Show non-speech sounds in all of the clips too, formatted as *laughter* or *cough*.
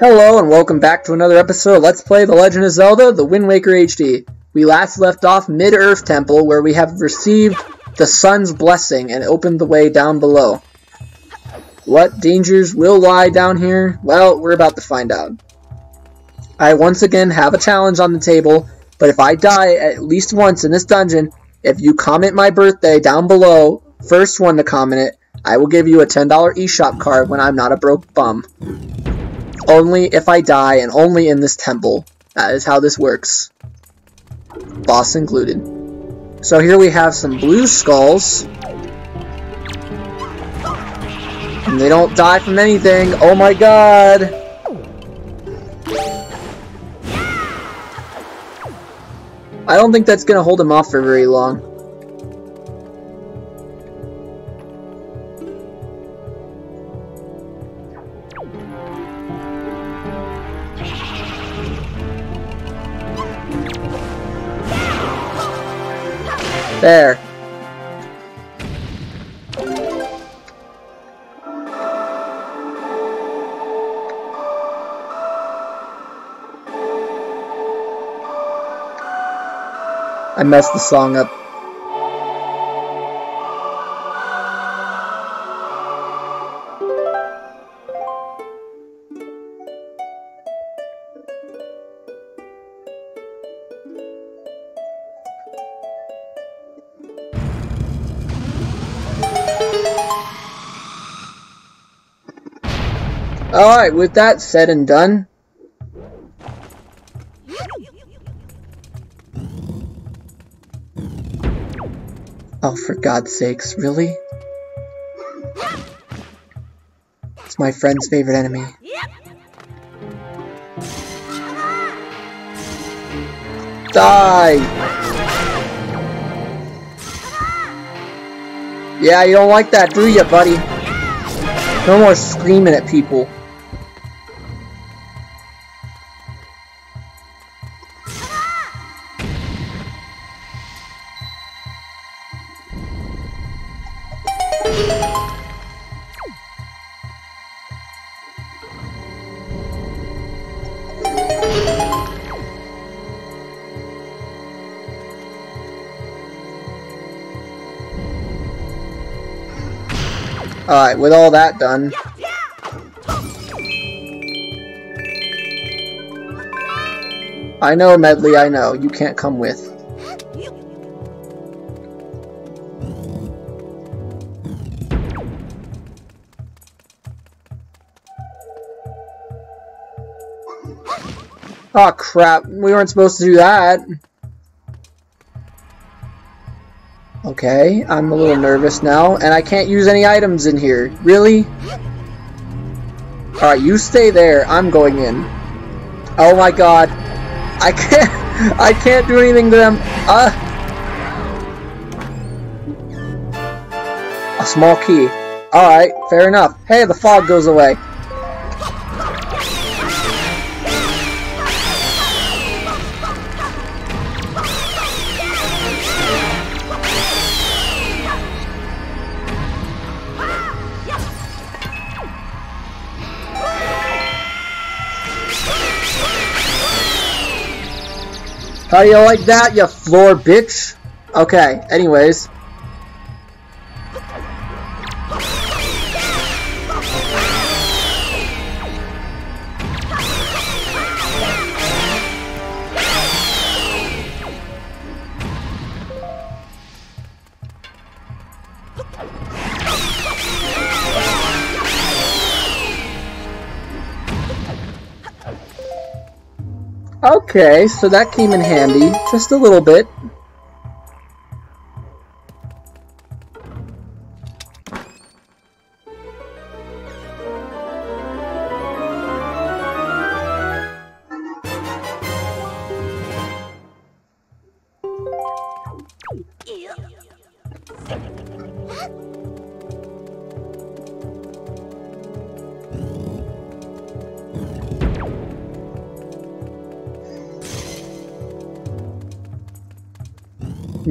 Hello and welcome back to another episode of Let's Play The Legend of Zelda The Wind Waker HD. We last left off Mid-Earth Temple where we have received the Sun's blessing and opened the way down below. What dangers will lie down here? Well, we're about to find out. I once again have a challenge on the table, but if I die at least once in this dungeon, if you comment my birthday down below, first one to comment it, I will give you a $10 eShop card when I'm not a broke bum. Only if I die and only in this temple. That is how this works. Boss included. So here we have some blue skulls. And they don't die from anything. Oh my god! I don't think that's gonna hold him off for very long. There. I messed the song up. Alright, with that said and done, Oh, for God's sakes, really? It's my friend's favorite enemy. Die! Yeah, you don't like that, do ya, buddy? No more screaming at people. Alright, with all that done... I know, Medli, I know. You can't come with. Oh crap, we weren't supposed to do that. Okay, I'm a little nervous now, and I can't use any items in here. Really? Alright, you stay there. I'm going in. Oh my god. I can't *laughs* I can't do anything to them. Uh A small key. Alright, fair enough. Hey, the fog goes away. How do you like that, you floor bitch? Okay, anyways. Okay, so that came in handy, just a little bit.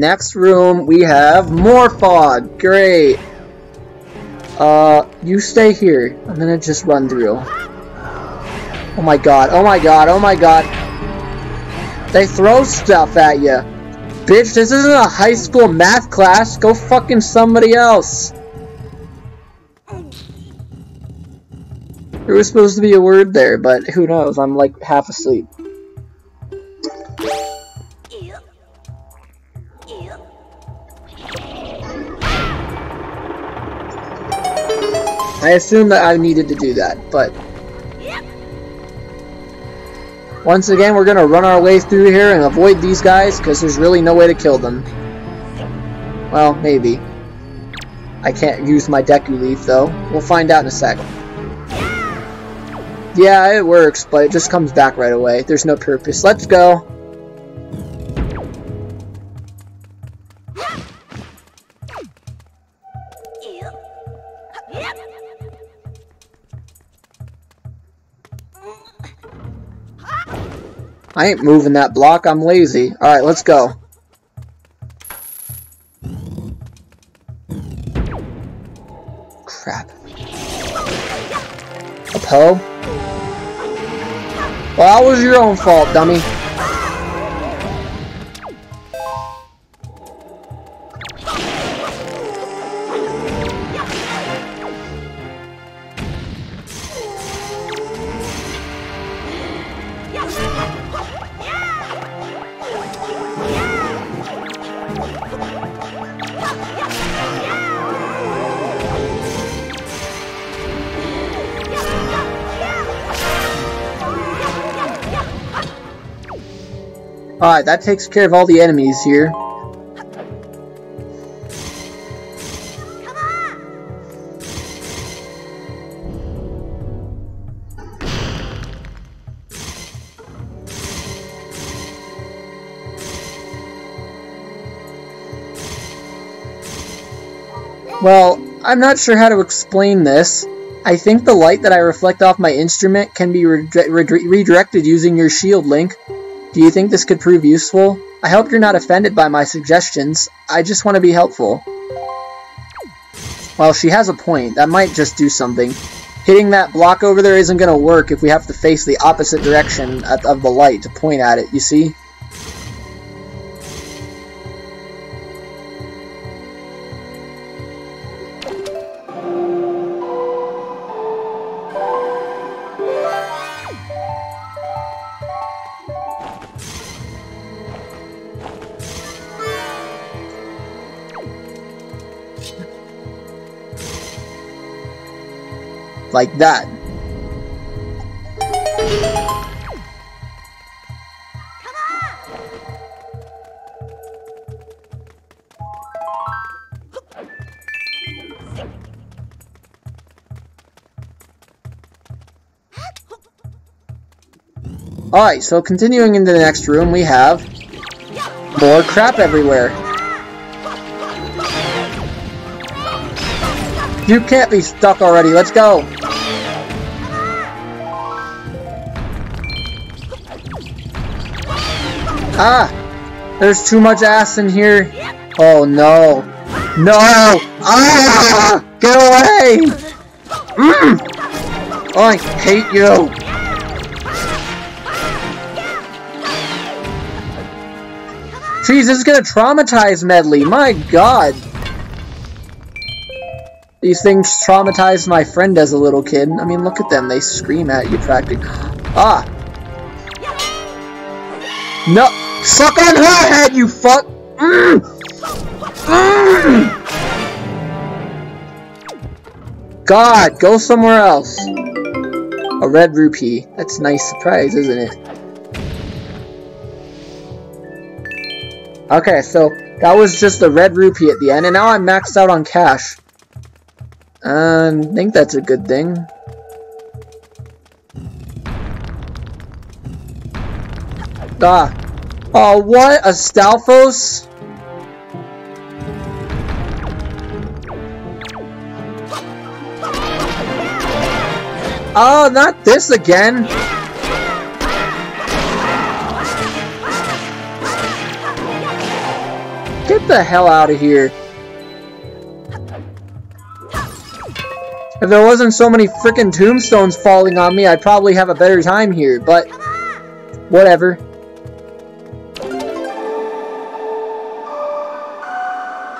Next room, we have more fog. Great. Uh, you stay here. I'm gonna just run through. Oh my god, oh my god, oh my god. They throw stuff at you. Bitch, this isn't a high school math class. Go fucking somebody else. There was supposed to be a word there, but who knows? I'm like half asleep. I assumed that I needed to do that, but... Once again, we're gonna run our way through here and avoid these guys, because there's really no way to kill them. Well, maybe. I can't use my Deku Leaf, though. We'll find out in a sec. Yeah, it works, but it just comes back right away. There's no purpose. Let's go. I ain't moving that block, I'm lazy. Alright, let's go. Crap. A Poe? Well, that was your own fault, dummy. Alright, that takes care of all the enemies here. Well, I'm not sure how to explain this. I think the light that I reflect off my instrument can be re re redirected using your shield link. Do you think this could prove useful? I hope you're not offended by my suggestions. I just want to be helpful. Well, she has a point. That might just do something. Hitting that block over there isn't going to work if we have to face the opposite direction of the light to point at it, you see? Like that. Alright, so continuing into the next room, we have more crap everywhere. You can't be stuck already, let's go! Ah! There's too much ass in here. Oh no. No! Ah! Get away! Mm! Oh, I hate you! Jeez, this is gonna traumatize Medli. My god. These things traumatized my friend as a little kid. I mean, look at them. They scream at you practically. Ah! No! Suck on her head, you fuck! Mm. Mm. God, go somewhere else. A red rupee. That's a nice surprise, isn't it? Okay, so that was just a red rupee at the end, and now I'm maxed out on cash. Um, I think that's a good thing. Ah, Oh, what? A Stalfos? Oh, not this again! Get the hell out of here. If there wasn't so many freaking tombstones falling on me, I'd probably have a better time here, but whatever.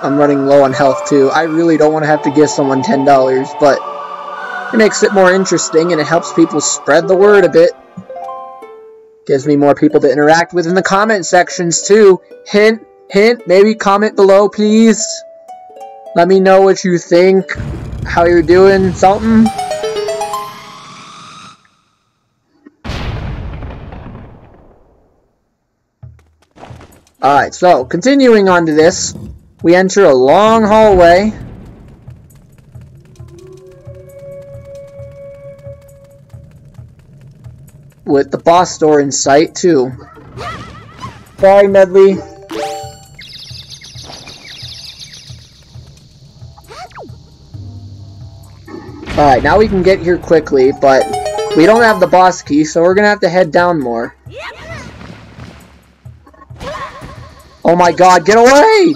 I'm running low on health too. I really don't want to have to give someone $10, but it makes it more interesting and it helps people spread the word a bit. Gives me more people to interact with in the comment sections too. Hint, hint, maybe comment below please. Let me know what you think, how you're doing, something. Alright, so, continuing on to this, we enter a long hallway. With the boss door in sight, too. Sorry, Medli. Alright, now we can get here quickly, but we don't have the boss key, so we're gonna have to head down more. Oh my god, get away!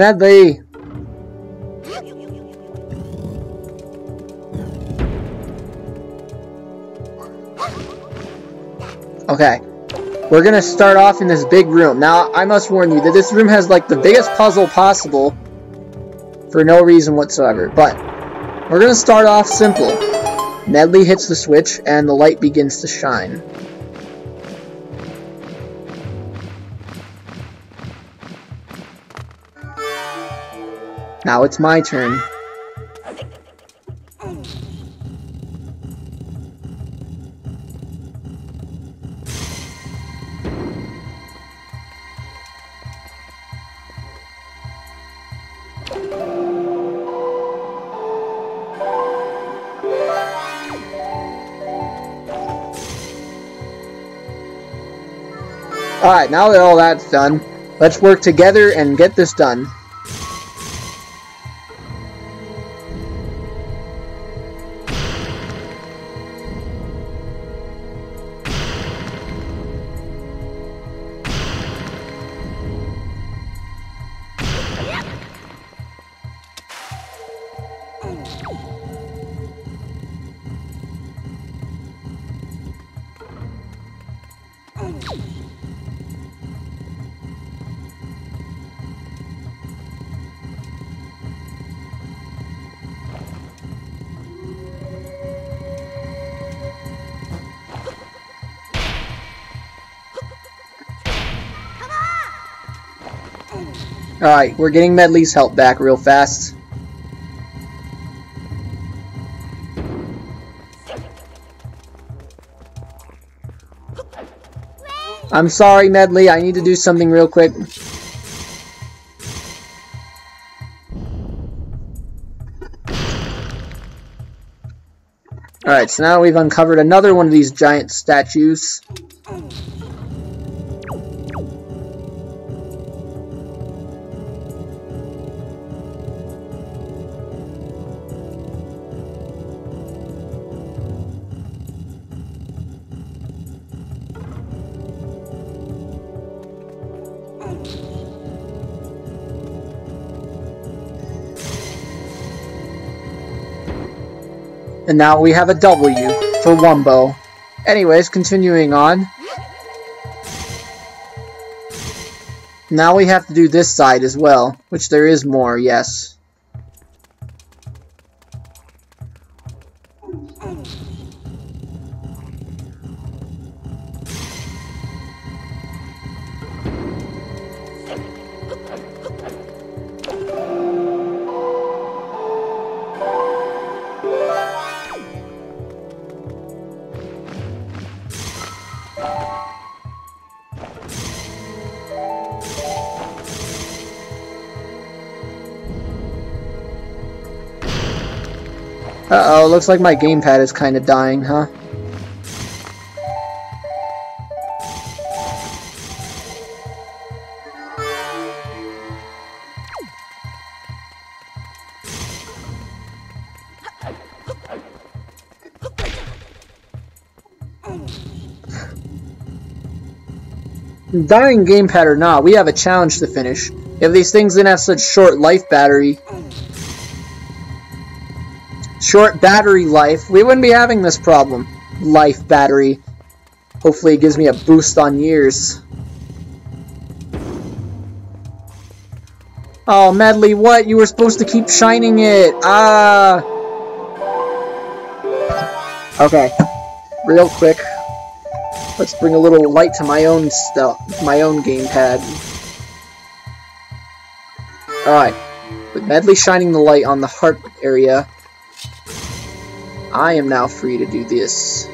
Medli! Okay. We're gonna start off in this big room. Now, I must warn you that this room has like the biggest puzzle possible for no reason whatsoever. But, we're gonna start off simple. Medli hits the switch and the light begins to shine. Now it's my turn. Alright, now that all that's done, let's work together and get this done. Alright, we're getting Medli's help back real fast. I'm sorry, Medli. I need to do something real quick. Alright, so now we've uncovered another one of these giant statues. Now we have a W for Wumbo. Anyways, continuing on. Now we have to do this side as well, which there is more, yes. Uh-oh, looks like my gamepad is kind of dying, huh? dying gamepad or not, we have a challenge to finish. If these things didn't have such short life battery, short battery life, we wouldn't be having this problem. Life battery. Hopefully it gives me a boost on years. Oh, Medli, what? You were supposed to keep shining it. Ah. Okay. Real quick. Let's bring a little light to my own stuff, my own gamepad. Alright. With Medli shining the light on the heart area, I am now free to do this.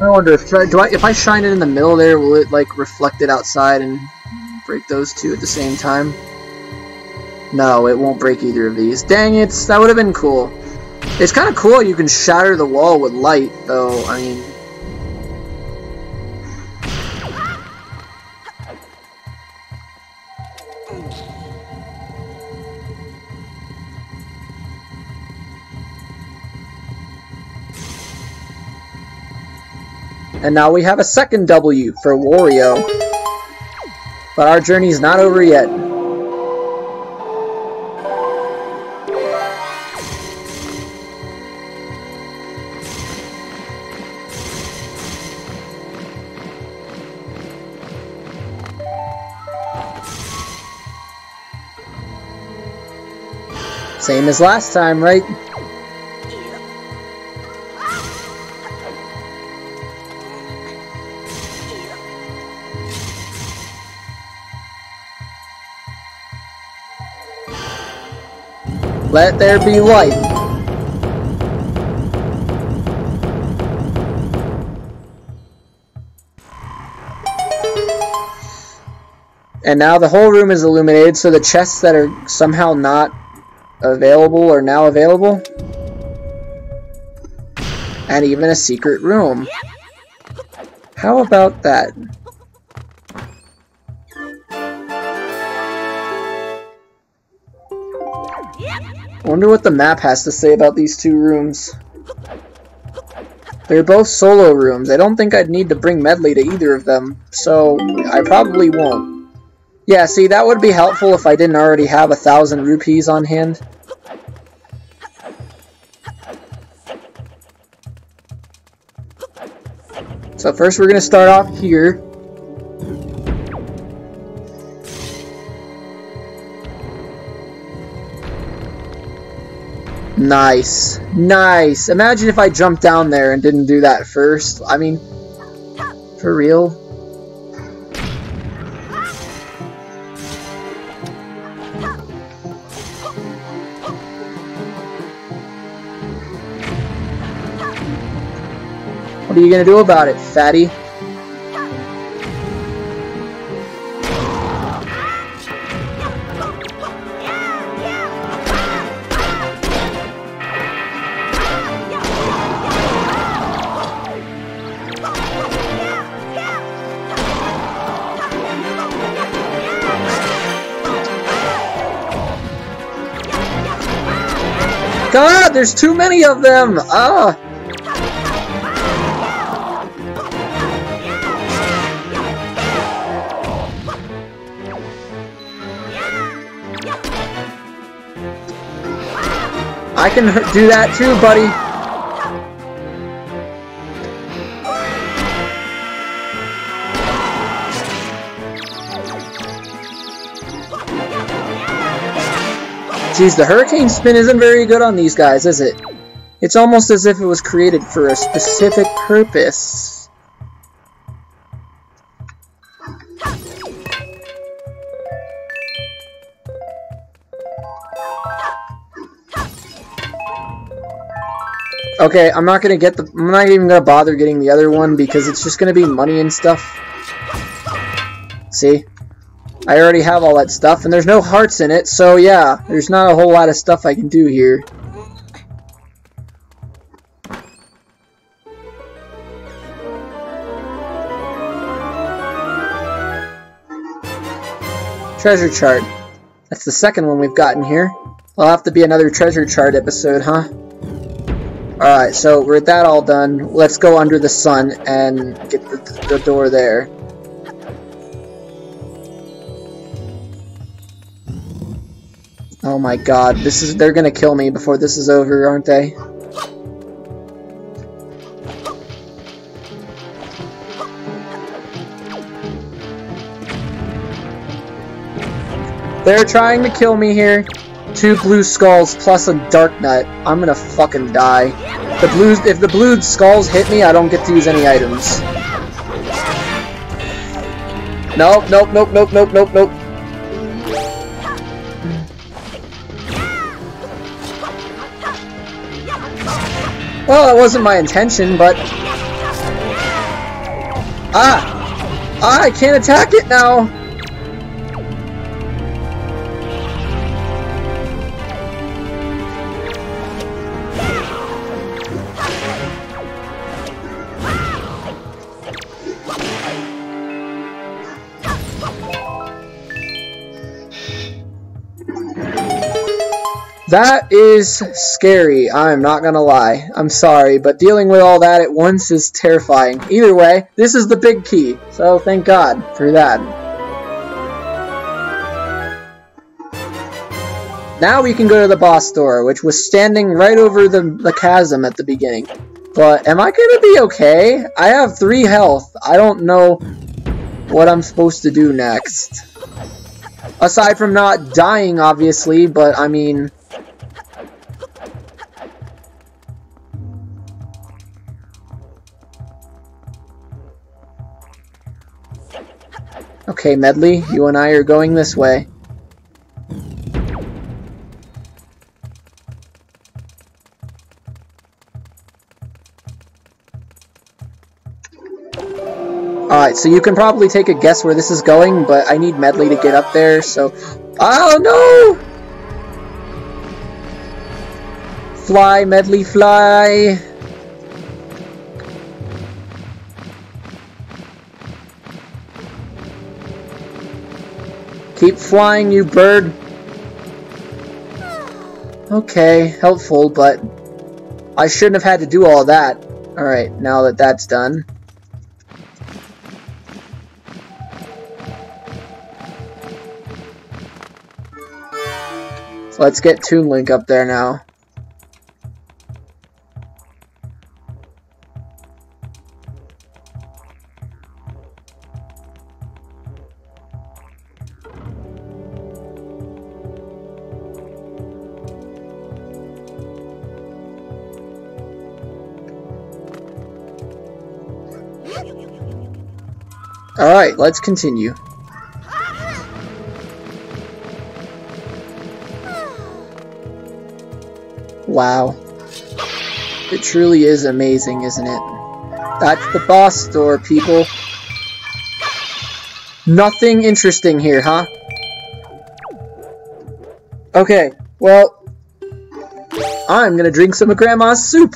I wonder if uh, do I if I shine it in the middle there, will it like reflect it outside and break those two at the same time? No, it won't break either of these. Dang it, that would have been cool. It's kind of cool you can shatter the wall with light, though, I mean... And now we have a second W for Wario. But our journey's not over yet. Same as last time, right? Let there be light. And now the whole room is illuminated, so the chests that are somehow not available are now available. And even a secret room. How about that? I wonder what the map has to say about these two rooms. They're both solo rooms. I don't think I'd need to bring Medli to either of them, so I probably won't. Yeah, see, that would be helpful if I didn't already have a thousand rupees on hand. So first we're going to start off here. Nice. Nice. Imagine if I jumped down there and didn't do that first. I mean, for real? What are you gonna do about it, fatty? God, there's too many of them! Ah! I can do that too, buddy. Geez, the hurricane spin isn't very good on these guys, is it? It's almost as if it was created for a specific purpose. Okay, I'm not gonna get the- I'm not even gonna bother getting the other one because it's just gonna be money and stuff. See? I already have all that stuff, and there's no hearts in it, so yeah, there's not a whole lot of stuff I can do here. Treasure chart. That's the second one we've gotten here. I'll have to be another treasure chart episode, huh? Alright, so with that all done, let's go under the sun and get the, the door there. Oh my god, this is- they're gonna kill me before this is over, aren't they? They're trying to kill me here. Two blue skulls plus a Darknut. I'm gonna fucking die. The blues, if the blue skulls hit me, I don't get to use any items. Nope, nope, nope, nope, nope, nope, nope. Well, that wasn't my intention, but... Ah! Ah, I can't attack it now! That is scary, I'm not gonna lie. I'm sorry, but dealing with all that at once is terrifying. Either way, this is the big key, so thank God for that. Now we can go to the boss door, which was standing right over the, the chasm at the beginning. But am I gonna be okay? I have 3 health. I don't know what I'm supposed to do next. Aside from not dying, obviously, but I mean... Okay, Medli, you and I are going this way. Alright, so you can probably take a guess where this is going, but I need Medli to get up there, so... Oh, no! Fly, Medli, fly! Keep flying, you bird! Okay, helpful, but... I shouldn't have had to do all that. Alright, now that that's done... Let's get Toon Link up there now. Alright, let's continue. Wow. It truly is amazing, isn't it? That's the boss door, people. Nothing interesting here, huh? Okay, well... I'm gonna drink some of Grandma's soup!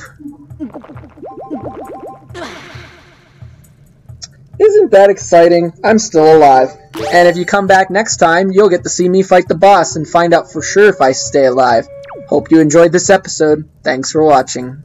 Isn't that exciting? I'm still alive. And if you come back next time, you'll get to see me fight the boss and find out for sure if I stay alive. Hope you enjoyed this episode. Thanks for watching.